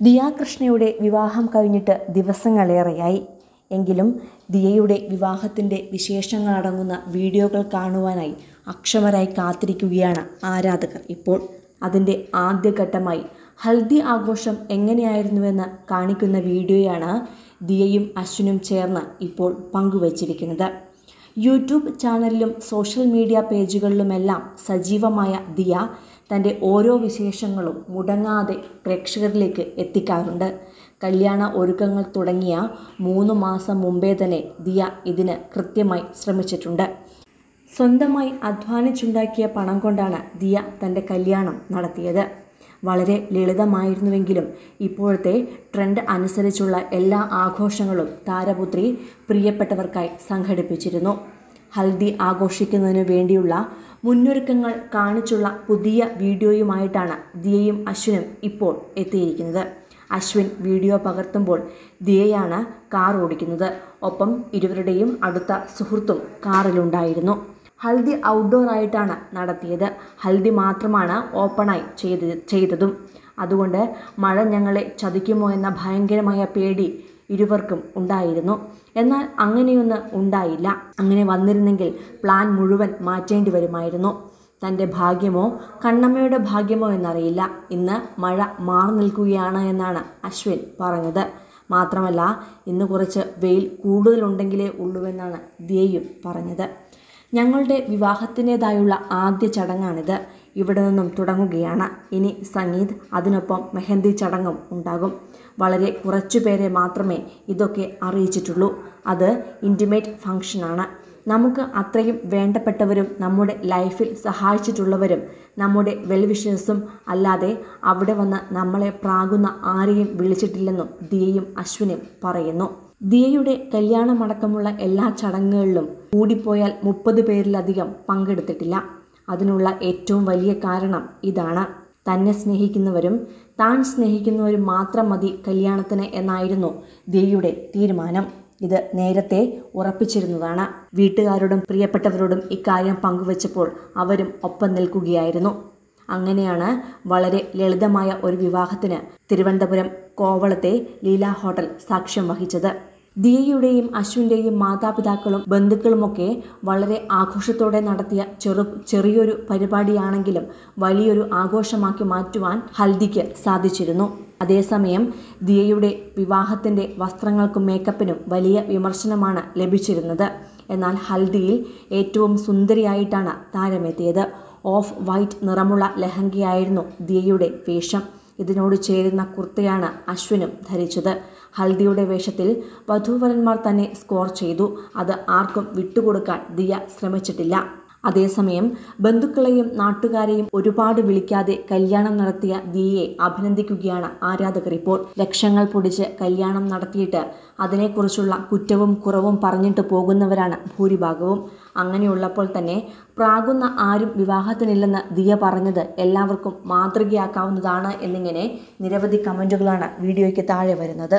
ദിയാകൃഷ്ണയുടെ വിവാഹം കഴിഞ്ഞിട്ട് ദിവസങ്ങളേറെയായി. എങ്കിലും ദിയയുടെ വിവാഹത്തിന്റെ വിശേഷങ്ങളടങ്ങുന്ന വീഡിയോകൾ കാണുവാനായി അക്ഷമരായി കാത്തിരിക്കുകയാണ് ആരാധകർ. ഇപ്പോൾ അതിന്റെ ആദ്യഘട്ടമായി ഹൽദി ആഘോഷം എങ്ങനെയായിരുന്നുവെന്ന് കാണിക്കുന്ന വീഡിയോയാണ് ദിയയും അശ്വിനും ചേർന്ന് ഇപ്പോൾ പങ്കുവച്ചിരിക്കുന്നത്. യൂട്യൂബ് ചാനലിലും സോഷ്യൽ മീഡിയ പേജുകളിലുമെല്ലാം സജീവമായ ദിയ തന്റെ ഓരോ വിശേഷങ്ങളും മുടങ്ങാതെ പ്രേക്ഷകരിലേക്ക് എത്തിക്കാറുണ്ട്. കല്യാണ ഒരുക്കങ്ങൾ തുടങ്ങിയ മൂന്ന് മാസം മുമ്പേ തന്നെ ദിയ ഇതിന് കൃത്യമായി ശ്രമിച്ചിട്ടുണ്ട്. സ്വന്തമായി അധ്വാനിച്ചുണ്ടാക്കിയ പണം കൊണ്ടാണ് ദിയ തന്റെ കല്യാണം നടത്തിയത്. വളരെ ലളിതമായിരുന്നുവെങ്കിലും ഇപ്പോഴത്തെ ട്രെൻഡ് അനുസരിച്ചുള്ള എല്ലാ ആഘോഷങ്ങളും താരപുത്രി പ്രിയപ്പെട്ടവർക്കായി സംഘടിപ്പിച്ചിരുന്നു. ഹൽദി ആഘോഷിക്കുന്നതിനു വേണ്ടിയുള്ള മുന്നൊരുക്കങ്ങൾ കാണിച്ചുള്ള പുതിയ വീഡിയോയുമായിട്ടാണ് ദിയയും അശ്വിനും ഇപ്പോൾ എത്തിയിരിക്കുന്നത്. അശ്വിൻ വീഡിയോ പകർത്തുമ്പോൾ ദിയയാണ് കാർ ഓടിക്കുന്നത്. ഒപ്പം ഇരുവരുടെയും അടുത്ത സുഹൃത്തും കാറിലുണ്ടായിരുന്നു. ഹൽദി ഔട്ട്ഡോർ ആയിട്ടാണ് നടത്തിയത്. ഹൽദി മാത്രമാണ് ഓപ്പണായി ചെയ്ത് ചെയ്തതും. അതുകൊണ്ട് മഴ ഞങ്ങളെ ചതിക്കുമോ എന്ന ഭയങ്കരമായ പേടി ഇരുവർക്കും ഉണ്ടായിരുന്നു. എന്നാൽ അങ്ങനെയൊന്ന് ഉണ്ടായില്ല. അങ്ങനെ വന്നിരുന്നെങ്കിൽ പ്ലാൻ മുഴുവൻ മാറ്റേണ്ടി വരുമായിരുന്നു. തന്റെ ഭാഗ്യമോ കണ്ണമ്മയുടെ ഭാഗ്യമോ എന്നറിയില്ല. ഇന്ന് മഴ മാറി നിൽക്കുകയാണ് എന്നാണ് അശ്വിൻ പറഞ്ഞത്. മാത്രമല്ല ഇന്ന് കുറച്ച് വെയിൽ കൂടുതലുണ്ടെങ്കിലേ ഉള്ളൂവെന്നാണ് ദിയയും പറഞ്ഞത്. ഞങ്ങളുടെ വിവാഹത്തിന്റേതായുള്ള ആദ്യ ചടങ്ങാണിത്. ഇവിടെ നിന്നും തുടങ്ങുകയാണ്. ഇനി സംഗീത് അതിനൊപ്പം മെഹന്തി ചടങ്ങും ഉണ്ടാകും. വളരെ കുറച്ചു പേരെ മാത്രമേ ഇതൊക്കെ അറിയിച്ചിട്ടുള്ളൂ. അത് ഇന്റിമേറ്റ് ഫങ്ഷനാണ് നമുക്ക് അത്രയും വേണ്ടപ്പെട്ടവരും നമ്മുടെ ലൈഫിൽ സഹായിച്ചിട്ടുള്ളവരും നമ്മുടെ വെൽവിഷേഴ്സും അല്ലാതെ അവിടെ വന്ന് നമ്മളെ പ്രാകുന്ന ആരെയും വിളിച്ചിട്ടില്ലെന്നും ദിയയും അശ്വിനും പറയുന്നു. ദിയയുടെ കല്യാണമടക്കമുള്ള എല്ലാ ചടങ്ങുകളിലും കൂടിപ്പോയാൽ മുപ്പത് പേരിലധികം പങ്കെടുത്തിട്ടില്ല. അതിനുള്ള ഏറ്റവും വലിയ കാരണം ഇതാണ്. തന്നെ സ്നേഹിക്കുന്നവരും താൻ സ്നേഹിക്കുന്നവരും മാത്രം മതി കല്യാണത്തിന് എന്നായിരുന്നു ദേവിയുടെ തീരുമാനം. ഇത് നേരത്തെ ഉറപ്പിച്ചിരുന്നതാണ്. വീട്ടുകാരോടും പ്രിയപ്പെട്ടവരോടും ഇക്കാര്യം പങ്കുവച്ചപ്പോൾ അവരും ഒപ്പം നിൽക്കുകയായിരുന്നു. അങ്ങനെയാണ് വളരെ ലളിതമായ ഒരു വിവാഹത്തിന് തിരുവനന്തപുരം കോവളത്തെ ലീല ഹോട്ടൽ സാക്ഷ്യം വഹിച്ചത്. ദിയയുടെയും അശ്വിന്റെയും മാതാപിതാക്കളും ബന്ധുക്കളുമൊക്കെ വളരെ ആഘോഷത്തോടെ നടത്തിയ ചെറു ചെറിയൊരു പരിപാടിയാണെങ്കിലും വലിയൊരു ആഘോഷമാക്കി മാറ്റുവാൻ ഹൽദിക്ക് സാധിച്ചിരുന്നു. അതേസമയം ദിയയുടെ വിവാഹത്തിന്റെ വസ്ത്രങ്ങൾക്കും മേക്കപ്പിനും വലിയ വിമർശനമാണ് ലഭിച്ചിരുന്നത്. എന്നാൽ ഹൽദിയിൽ ഏറ്റവും സുന്ദരിയായിട്ടാണ് താരമെത്തിയത്. ഓഫ് വൈറ്റ് നിറമുള്ള ലഹങ്കയായിരുന്നു ദിയയുടെ വേഷം. ഇതിനോട് ചേരുന്ന കുർത്തയാണ് അശ്വിനും ധരിച്ചത്. ഹൽദിയുടെ വേഷത്തിൽ വധൂവരന്മാർ തന്നെ സ്കോർ ചെയ്തു. അത് ആർക്കും വിട്ടുകൊടുക്കാൻ ദിയ ശ്രമിച്ചിട്ടില്ല. അതേസമയം ബന്ധുക്കളെയും നാട്ടുകാരെയും ഒരുപാട് വിളിക്കാതെ കല്യാണം നടത്തിയ ദിയെ അഭിനന്ദിക്കുകയാണ് ആരാധകർ ഇപ്പോൾ. ലക്ഷങ്ങൾ പൊടിച്ച് കല്യാണം നടത്തിയിട്ട് അതിനെക്കുറിച്ചുള്ള കുറ്റവും കുറവും പറഞ്ഞിട്ട് പോകുന്നവരാണ് ഭൂരിഭാഗവും. അങ്ങനെയുള്ളപ്പോൾ തന്നെ പ്രാകുന്ന ആരും വിവാഹത്തിനില്ലെന്ന് ദിയ പറഞ്ഞത് എല്ലാവർക്കും മാതൃകയാക്കാവുന്നതാണ് എന്നിങ്ങനെ നിരവധി കമന്റുകളാണ് വീഡിയോയ്ക്ക് താഴെ വരുന്നത്.